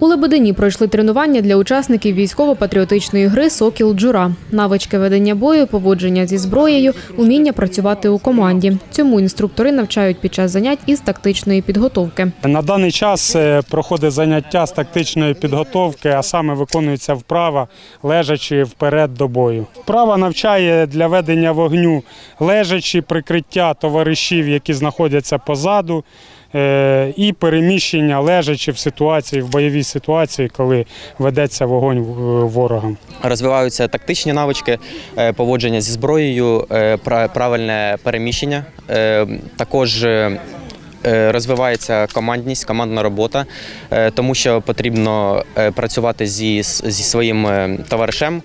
У Лебедині пройшли тренування для учасників військово-патріотичної гри Сокіл Джура, навички ведення бою, поводження зі зброєю, уміння працювати у команді. Цьому інструктори навчають під час занять із тактичної підготовки. На даний час е, проходить заняття з тактичної підготовки, а саме виконується вправа, лежачи вперед до бою. Вправа навчає для ведення вогню лежачи, прикриття товаришів, які знаходяться позаду, і переміщення лежачи в ситуації, в бойовій ситуації, коли ведеться вогонь е, ворогом. Розвиваються тактичні навички, е, поводження зі зброєю, е, правильне переміщення. Е, Також е, е, розвивається командність, командна робота, е, тому що потрібно е, працювати зі, зі своїм е, товаришем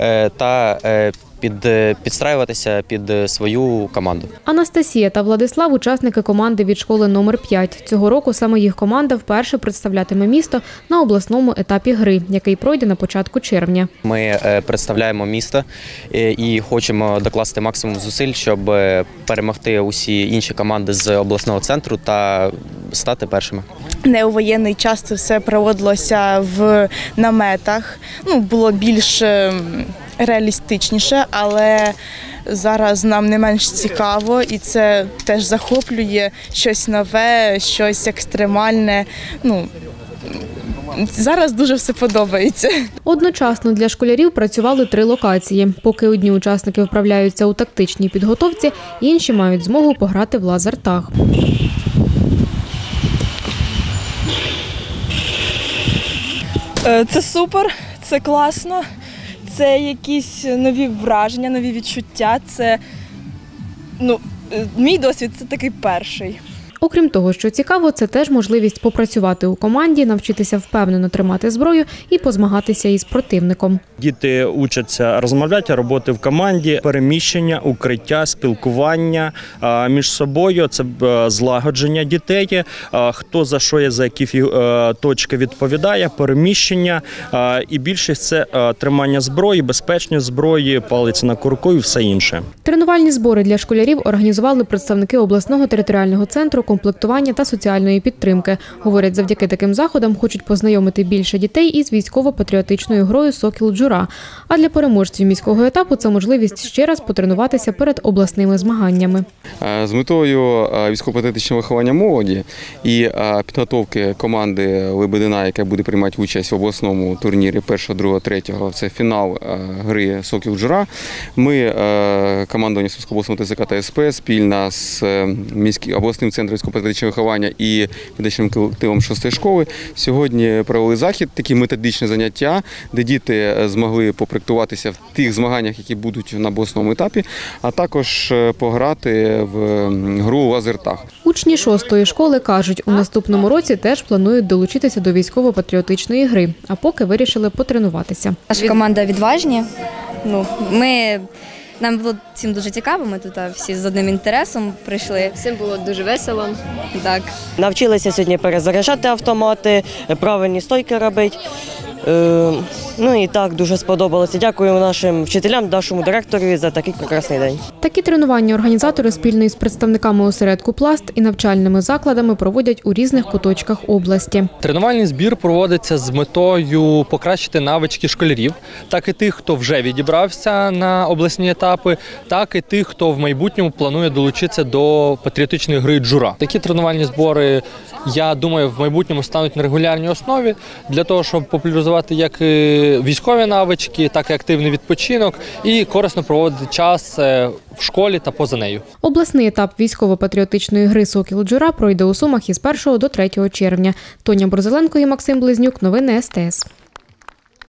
е, та е, під, е, підстраюватися під е, свою команду. Анастасія та Владислав учасники команди від школи номер 5 Цього року саме їх команда вперше представлятиме місто на обласному етапі гри, який пройде на початку червня. Ми е, представляємо місто і хочемо докласти максимум зусиль, щоб перемогти усі інші команди з обласного центру та стати першими. не у воєнний час це все проводилося в наметах. Ну, було більш ем, реалістичніше, але зараз нам не менш цікаво, і це теж захоплює щось нове, щось екстремальне. Ну, зараз дуже все подобається. Одночасно для школярів працювали три локації. Поки одні учасники вправляються у тактичній підготовці, інші мають змогу пограти в лазертаг. Е, Це супер, це класно, це якісь нові враження, нові відчуття. Це ну, е, мій досвід це такий перший. Окрім того, що цікаво, це теж можливість попрацювати у команді, навчитися впевнено тримати зброю і позмагатися із противником. Діти учаться розмовляти, роботи в команді, переміщення, укриття, спілкування між собою. Це е, злагодження дітей. Хто за що є, за які е, точки відповідає, переміщення. І більшість це е, тримання зброї, безпечність зброї, палець на курку і все інше. Тренувальні збори для школярів організували представники обласного територіального центру комплектування та соціальної підтримки. Говорять, завдяки таким заходам хочуть познайомити більше дітей із військово-патріотичною грою Сокіл Джура. А для переможців міського етапу це можливість ще раз потренуватися перед обласними змаганнями. Е, З метою е, військово-патріотичного виховання молоді і е, підготовки команди Лебедина, яка буде приймати участь в обласному турнірі 1, 2, 3, це фінал гри Сокіл Джура. Ми, командування Сумського обласного ТЗК та СП, спільно з міським обласним центром військово-патріотичного виховання і медичним колективом шостої школи сьогодні провели захід, такі методичні заняття, де діти е, змогли попрактикуватися в тих змаганнях, які будуть на обласному етапі, а також е, пограти в гру лазертаг. Учні шостої школи кажуть, у наступному році теж планують долучитися до військово-патріотичної гри, а поки вирішили потренуватися. Наша команда відважні. Ну, ми, нам було всім дуже цікаво, ми тут всі з одним інтересом прийшли. Всім було дуже весело. Так. Навчилися сьогодні перезаряджати автомати, правильні стойки робити. Е, ну і так дуже сподобалося. Дякую нашим вчителям, нашому директору за такий прекрасний день. Такі тренування організатори спільно із представниками осередку пласт і навчальними закладами проводять у різних куточках області. Тренувальний збір проводиться з метою покращити навички школярів, так і тих, хто вже відібрався на обласні етапи, так і тих, хто в майбутньому планує долучитися до патріотичної гри джура. Такі тренувальні збори, я думаю, в майбутньому стануть на регулярній основі для того, щоб популяризувати як військові навички, так і активний відпочинок і корисно проводити час е, в школі та поза нею. Обласний етап військово-патріотичної гри Сокіл Джура пройде у Сумах із 1 до 3 червня. Тоня Борзеленко і Максим Близнюк. Новини СТС.